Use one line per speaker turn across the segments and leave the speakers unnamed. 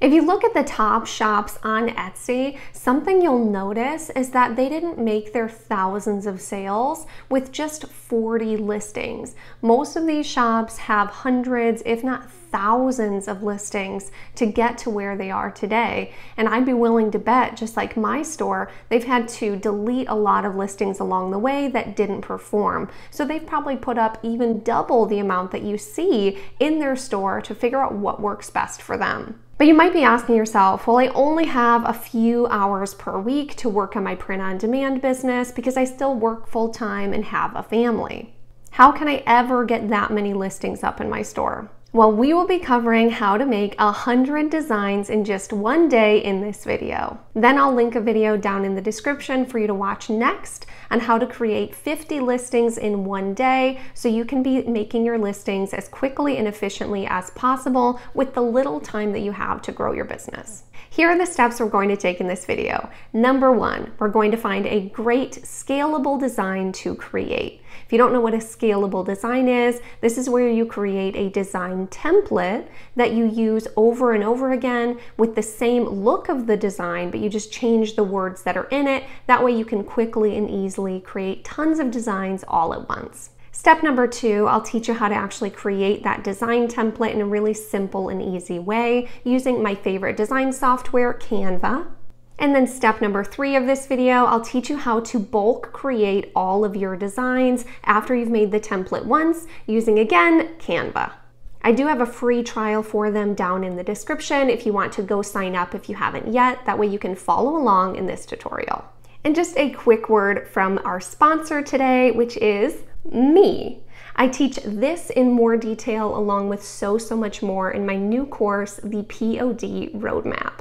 If you look at the top shops on Etsy, something you'll notice is that they didn't make their thousands of sales with just 40 listings. Most of these shops have hundreds, if not thousands of listings to get to where they are today. And I'd be willing to bet, just like my store, they've had to delete a lot of listings along the way that didn't perform. So they've probably put up even double the amount that you see in their store to figure out what works best for them. But you might be asking yourself, well, I only have a few hours per week to work on my print on demand business because I still work full time and have a family. How can I ever get that many listings up in my store? Well, we will be covering how to make 100 designs in just one day in this video. Then I'll link a video down in the description for you to watch next on how to create 50 listings in one day so you can be making your listings as quickly and efficiently as possible with the little time that you have to grow your business. Here are the steps we're going to take in this video. Number one, we're going to find a great scalable design to create. If you don't know what a scalable design is, this is where you create a design template that you use over and over again with the same look of the design, but you just change the words that are in it. That way you can quickly and easily create tons of designs all at once. Step number two, I'll teach you how to actually create that design template in a really simple and easy way using my favorite design software, Canva. And then step number three of this video, I'll teach you how to bulk create all of your designs after you've made the template once using, again, Canva. I do have a free trial for them down in the description if you want to go sign up if you haven't yet. That way you can follow along in this tutorial. And just a quick word from our sponsor today, which is me. I teach this in more detail along with so, so much more in my new course, the POD Roadmap.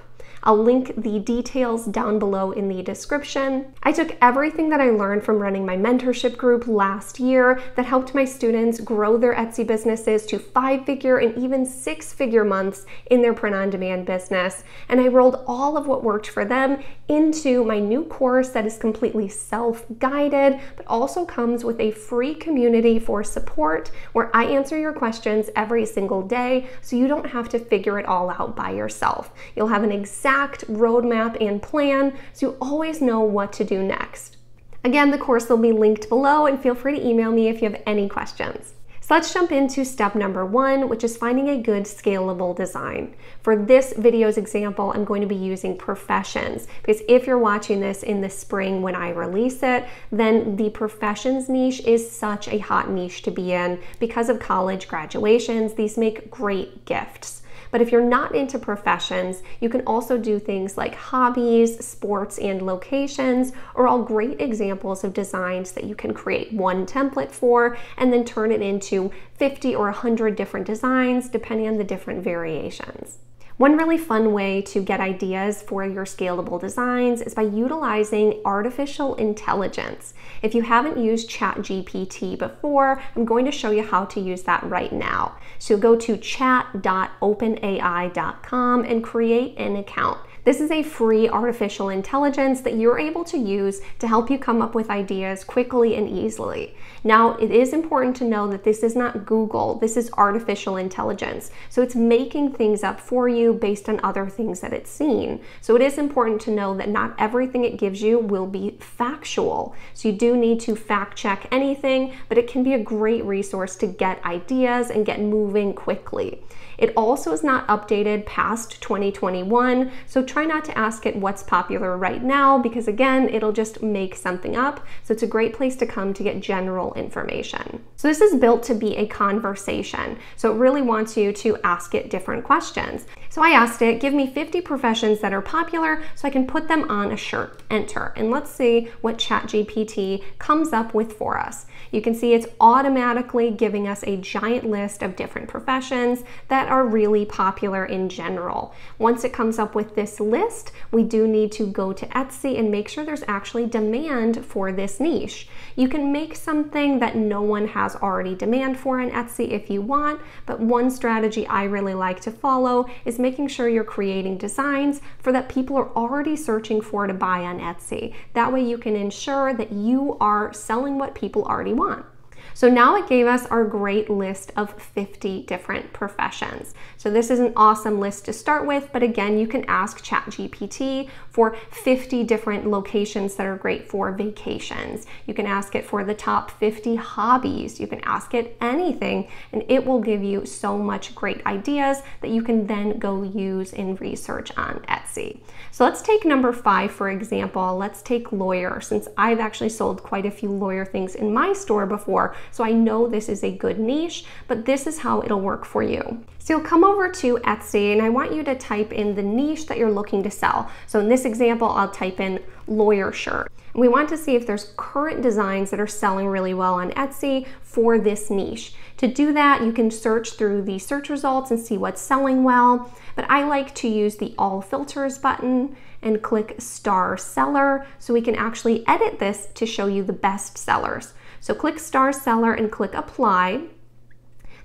I'll link the details down below in the description. I took everything that I learned from running my mentorship group last year that helped my students grow their Etsy businesses to five figure and even six figure months in their print on demand business. And I rolled all of what worked for them into my new course that is completely self guided, but also comes with a free community for support where I answer your questions every single day so you don't have to figure it all out by yourself. You'll have an exact roadmap and plan so you always know what to do next. Again, the course will be linked below and feel free to email me if you have any questions. So let's jump into step number one, which is finding a good scalable design. For this video's example, I'm going to be using professions because if you're watching this in the spring when I release it, then the professions niche is such a hot niche to be in because of college graduations. These make great gifts. But if you're not into professions, you can also do things like hobbies, sports, and locations are all great examples of designs that you can create one template for and then turn it into 50 or 100 different designs depending on the different variations. One really fun way to get ideas for your scalable designs is by utilizing artificial intelligence. If you haven't used ChatGPT before, I'm going to show you how to use that right now. So go to chat.openai.com and create an account. This is a free artificial intelligence that you're able to use to help you come up with ideas quickly and easily. Now, it is important to know that this is not Google, this is artificial intelligence. So it's making things up for you based on other things that it's seen. So it is important to know that not everything it gives you will be factual. So you do need to fact check anything, but it can be a great resource to get ideas and get moving quickly. It also is not updated past 2021, so try not to ask it what's popular right now because again, it'll just make something up. So it's a great place to come to get general information. So this is built to be a conversation. So it really wants you to ask it different questions. So I asked it, give me 50 professions that are popular so I can put them on a shirt, enter. And let's see what ChatGPT comes up with for us. You can see it's automatically giving us a giant list of different professions that are really popular in general. Once it comes up with this list, we do need to go to Etsy and make sure there's actually demand for this niche. You can make something that no one has already demand for on Etsy if you want, but one strategy I really like to follow is making sure you're creating designs for that people are already searching for to buy on Etsy. That way you can ensure that you are selling what people already want. So now it gave us our great list of 50 different professions. So this is an awesome list to start with, but again, you can ask ChatGPT for 50 different locations that are great for vacations. You can ask it for the top 50 hobbies. You can ask it anything, and it will give you so much great ideas that you can then go use in research on Etsy. So let's take number five, for example. Let's take lawyer, since I've actually sold quite a few lawyer things in my store before. So I know this is a good niche, but this is how it'll work for you. So you'll come over to Etsy and I want you to type in the niche that you're looking to sell. So in this example, I'll type in lawyer shirt. And we want to see if there's current designs that are selling really well on Etsy for this niche. To do that, you can search through the search results and see what's selling well, but I like to use the all filters button and click star seller so we can actually edit this to show you the best sellers. So click star seller and click apply.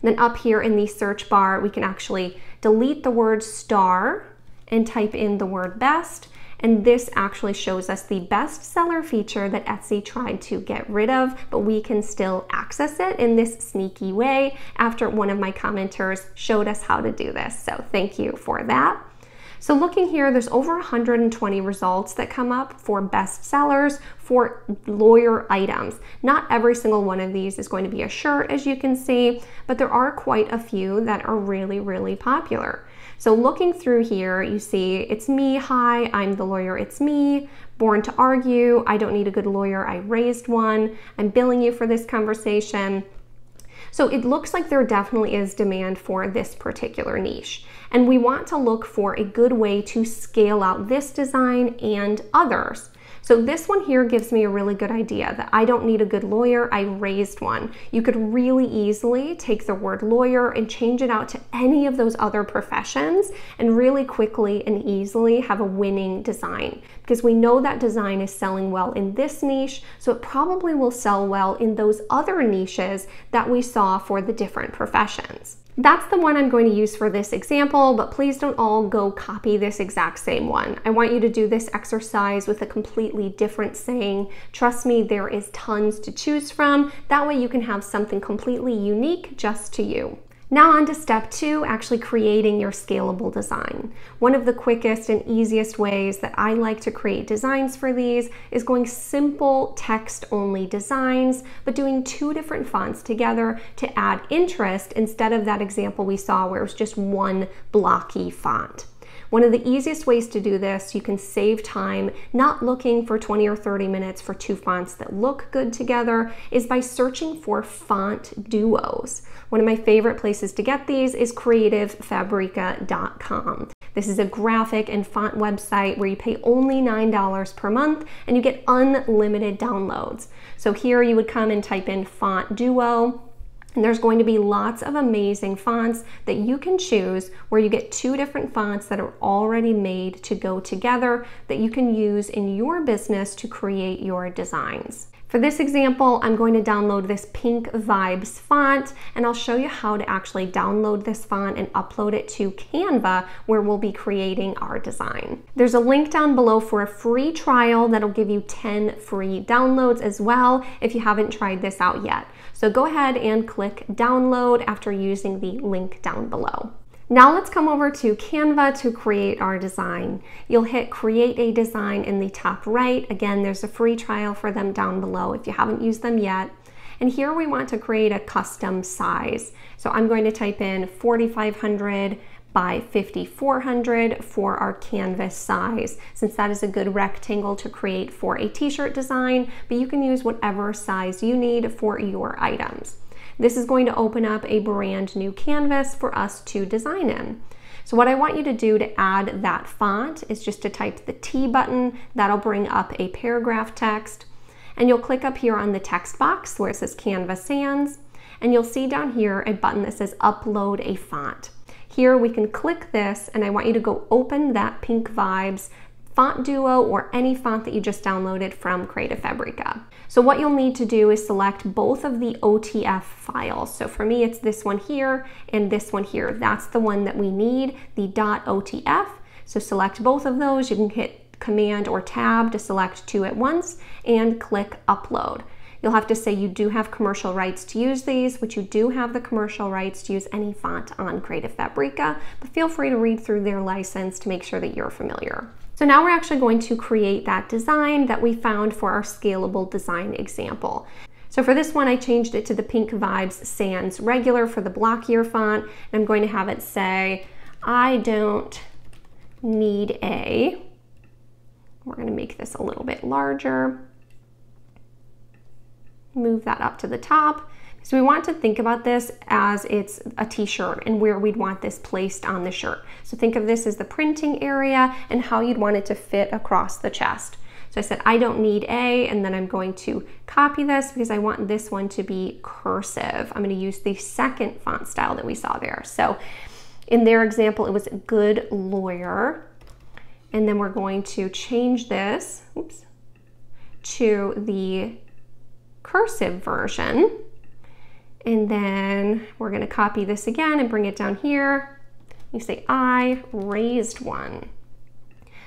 Then up here in the search bar, we can actually delete the word star and type in the word best. And this actually shows us the best seller feature that Etsy tried to get rid of, but we can still access it in this sneaky way after one of my commenters showed us how to do this. So thank you for that. So looking here, there's over 120 results that come up for bestsellers for lawyer items. Not every single one of these is going to be a shirt, as you can see, but there are quite a few that are really, really popular. So looking through here, you see it's me, hi, I'm the lawyer, it's me, born to argue, I don't need a good lawyer, I raised one, I'm billing you for this conversation. So it looks like there definitely is demand for this particular niche. And we want to look for a good way to scale out this design and others. So this one here gives me a really good idea that I don't need a good lawyer, I raised one. You could really easily take the word lawyer and change it out to any of those other professions and really quickly and easily have a winning design because we know that design is selling well in this niche, so it probably will sell well in those other niches that we saw for the different professions. That's the one I'm going to use for this example, but please don't all go copy this exact same one. I want you to do this exercise with a completely different saying. Trust me, there is tons to choose from. That way you can have something completely unique just to you. Now on to step two, actually creating your scalable design. One of the quickest and easiest ways that I like to create designs for these is going simple text only designs, but doing two different fonts together to add interest instead of that example we saw where it was just one blocky font. One of the easiest ways to do this, you can save time not looking for 20 or 30 minutes for two fonts that look good together, is by searching for font duos. One of my favorite places to get these is creativefabrica.com. This is a graphic and font website where you pay only $9 per month and you get unlimited downloads. So here you would come and type in font duo and there's going to be lots of amazing fonts that you can choose where you get two different fonts that are already made to go together that you can use in your business to create your designs. For this example, I'm going to download this Pink Vibes font and I'll show you how to actually download this font and upload it to Canva where we'll be creating our design. There's a link down below for a free trial that'll give you 10 free downloads as well if you haven't tried this out yet. So go ahead and click download after using the link down below. Now let's come over to Canva to create our design. You'll hit create a design in the top right. Again, there's a free trial for them down below if you haven't used them yet. And here we want to create a custom size. So I'm going to type in 4500 by 5400 for our canvas size, since that is a good rectangle to create for a t-shirt design, but you can use whatever size you need for your items. This is going to open up a brand new canvas for us to design in. So what I want you to do to add that font is just to type the T button. That'll bring up a paragraph text. And you'll click up here on the text box where it says Canva Sans. And you'll see down here a button that says Upload a Font. Here we can click this and I want you to go open that Pink Vibes Font Duo or any font that you just downloaded from Creative Fabrica. So what you'll need to do is select both of the OTF files. So for me, it's this one here and this one here. That's the one that we need, the .otf. So select both of those. You can hit Command or Tab to select two at once and click Upload. You'll have to say you do have commercial rights to use these, which you do have the commercial rights to use any font on Creative Fabrica, but feel free to read through their license to make sure that you're familiar. So now we're actually going to create that design that we found for our scalable design example. So for this one, I changed it to the Pink Vibes Sans Regular for the blockier font. And I'm going to have it say, I don't need a, we're gonna make this a little bit larger. Move that up to the top. So we want to think about this as it's a t-shirt and where we'd want this placed on the shirt. So think of this as the printing area and how you'd want it to fit across the chest. So I said, I don't need A, and then I'm going to copy this because I want this one to be cursive. I'm gonna use the second font style that we saw there. So in their example, it was good lawyer. And then we're going to change this oops, to the cursive version. And then we're gonna copy this again and bring it down here. You say I raised one.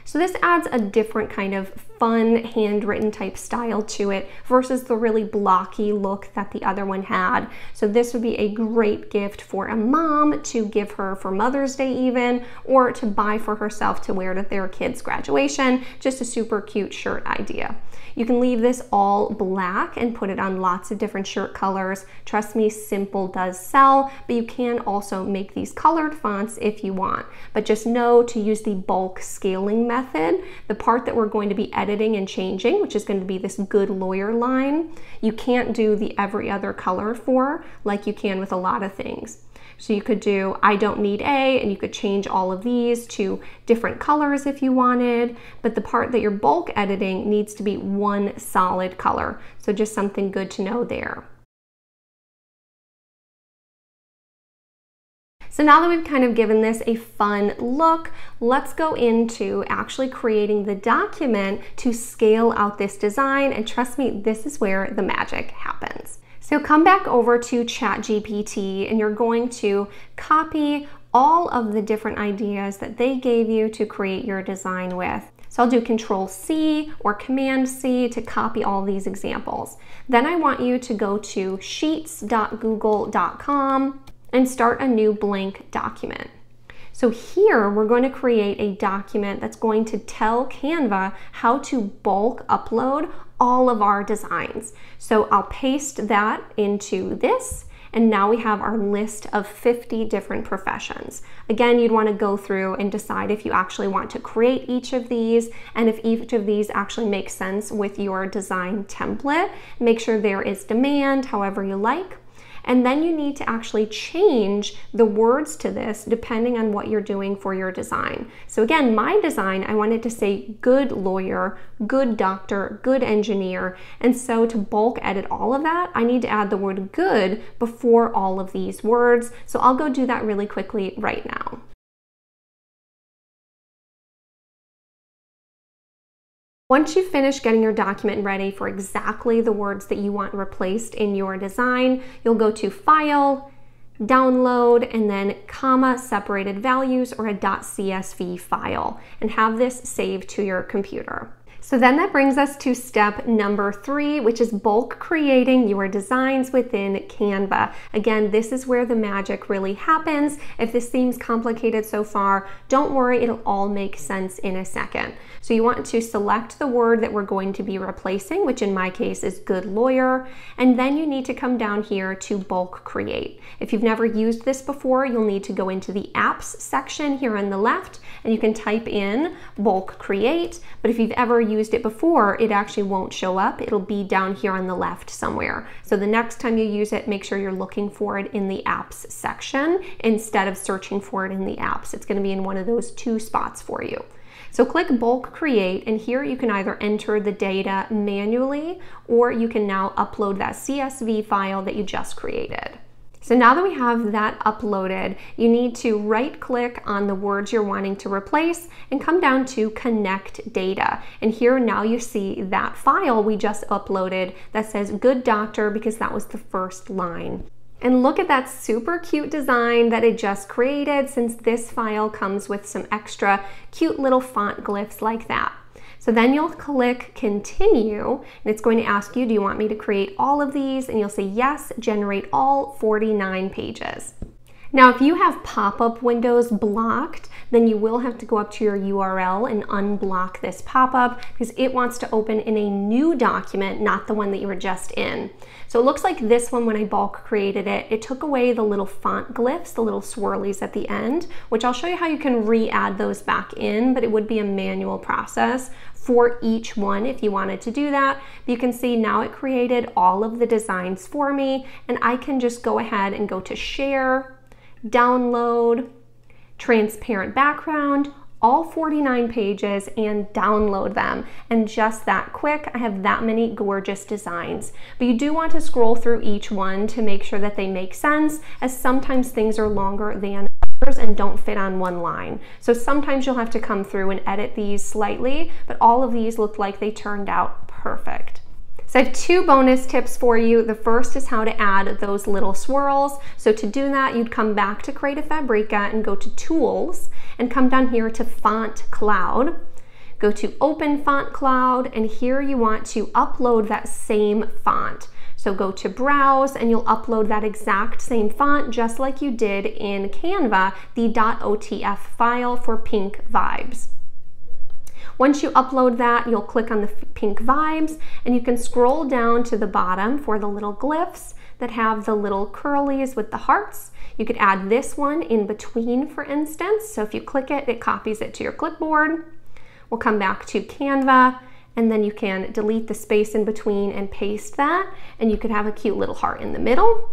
So this adds a different kind of fun handwritten type style to it versus the really blocky look that the other one had. So this would be a great gift for a mom to give her for Mother's Day even, or to buy for herself to wear to their kid's graduation. Just a super cute shirt idea. You can leave this all black and put it on lots of different shirt colors. Trust me, simple does sell, but you can also make these colored fonts if you want. But just know to use the bulk scaling method. The part that we're going to be editing editing and changing, which is going to be this good lawyer line, you can't do the every other color for like you can with a lot of things. So you could do I don't need A and you could change all of these to different colors if you wanted, but the part that you're bulk editing needs to be one solid color. So just something good to know there. So now that we've kind of given this a fun look, let's go into actually creating the document to scale out this design. And trust me, this is where the magic happens. So come back over to ChatGPT and you're going to copy all of the different ideas that they gave you to create your design with. So I'll do Control C or Command C to copy all these examples. Then I want you to go to sheets.google.com and start a new blank document. So here we're going to create a document that's going to tell Canva how to bulk upload all of our designs. So I'll paste that into this and now we have our list of 50 different professions. Again, you'd want to go through and decide if you actually want to create each of these and if each of these actually makes sense with your design template. Make sure there is demand, however you like. And then you need to actually change the words to this depending on what you're doing for your design. So again, my design, I wanted to say good lawyer, good doctor, good engineer. And so to bulk edit all of that, I need to add the word good before all of these words. So I'll go do that really quickly right now. Once you finish getting your document ready for exactly the words that you want replaced in your design, you'll go to File, Download, and then comma separated values or a .csv file and have this saved to your computer. So then that brings us to step number three, which is bulk creating your designs within Canva. Again, this is where the magic really happens. If this seems complicated so far, don't worry, it'll all make sense in a second. So you want to select the word that we're going to be replacing, which in my case is good lawyer, and then you need to come down here to bulk create. If you've never used this before, you'll need to go into the apps section here on the left, and you can type in bulk create, but if you've ever used used it before, it actually won't show up. It'll be down here on the left somewhere. So the next time you use it, make sure you're looking for it in the apps section instead of searching for it in the apps. It's gonna be in one of those two spots for you. So click bulk create and here you can either enter the data manually or you can now upload that CSV file that you just created. So now that we have that uploaded, you need to right click on the words you're wanting to replace and come down to connect data. And here now you see that file we just uploaded that says good doctor because that was the first line. And look at that super cute design that it just created since this file comes with some extra cute little font glyphs like that. So then you'll click continue and it's going to ask you, do you want me to create all of these? And you'll say yes, generate all 49 pages. Now, if you have pop-up windows blocked, then you will have to go up to your URL and unblock this pop-up because it wants to open in a new document, not the one that you were just in. So it looks like this one, when I bulk created it, it took away the little font glyphs, the little swirlies at the end, which I'll show you how you can re-add those back in, but it would be a manual process for each one if you wanted to do that. You can see now it created all of the designs for me, and I can just go ahead and go to share, download, transparent background, all 49 pages and download them. And just that quick, I have that many gorgeous designs. But you do want to scroll through each one to make sure that they make sense, as sometimes things are longer than others and don't fit on one line. So sometimes you'll have to come through and edit these slightly, but all of these look like they turned out perfect. So I have two bonus tips for you. The first is how to add those little swirls. So to do that, you'd come back to Creative Fabrica and go to Tools and come down here to Font Cloud. Go to Open Font Cloud and here you want to upload that same font. So go to Browse and you'll upload that exact same font just like you did in Canva, the .otf file for Pink Vibes. Once you upload that, you'll click on the pink vibes and you can scroll down to the bottom for the little glyphs that have the little curlies with the hearts. You could add this one in between, for instance. So if you click it, it copies it to your clipboard. We'll come back to Canva and then you can delete the space in between and paste that. And you could have a cute little heart in the middle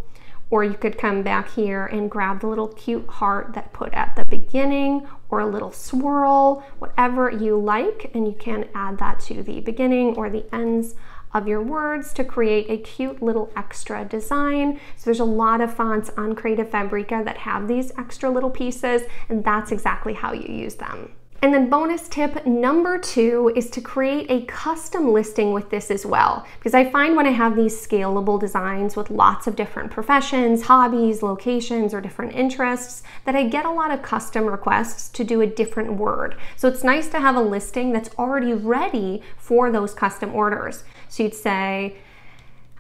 or you could come back here and grab the little cute heart that put at the beginning or a little swirl, whatever you like, and you can add that to the beginning or the ends of your words to create a cute little extra design. So there's a lot of fonts on Creative Fabrica that have these extra little pieces, and that's exactly how you use them. And then bonus tip number two is to create a custom listing with this as well. Because I find when I have these scalable designs with lots of different professions, hobbies, locations, or different interests, that I get a lot of custom requests to do a different word. So it's nice to have a listing that's already ready for those custom orders. So you'd say,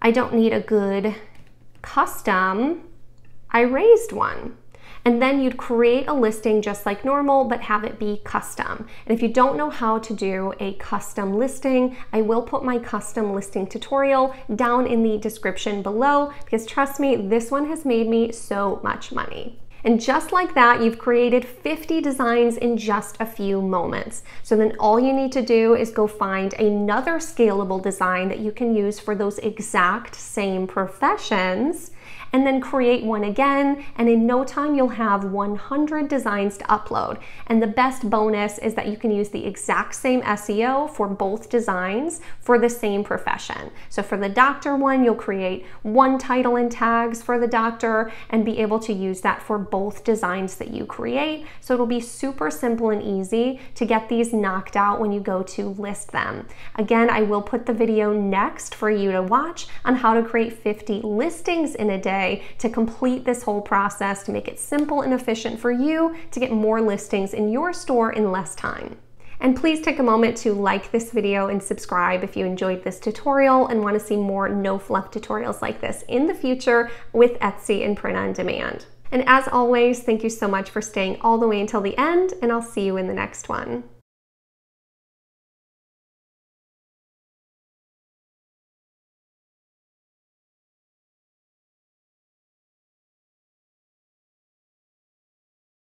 I don't need a good custom, I raised one and then you'd create a listing just like normal, but have it be custom. And if you don't know how to do a custom listing, I will put my custom listing tutorial down in the description below because trust me, this one has made me so much money. And just like that, you've created 50 designs in just a few moments. So then all you need to do is go find another scalable design that you can use for those exact same professions and then create one again. And in no time, you'll have 100 designs to upload. And the best bonus is that you can use the exact same SEO for both designs for the same profession. So for the doctor one, you'll create one title and tags for the doctor and be able to use that for both designs that you create. So it'll be super simple and easy to get these knocked out when you go to list them. Again, I will put the video next for you to watch on how to create 50 listings in a day way to complete this whole process to make it simple and efficient for you to get more listings in your store in less time. And please take a moment to like this video and subscribe if you enjoyed this tutorial and want to see more no fluff tutorials like this in the future with Etsy and print on demand. And as always, thank you so much for staying all the way until the end, and I'll see you in the next one.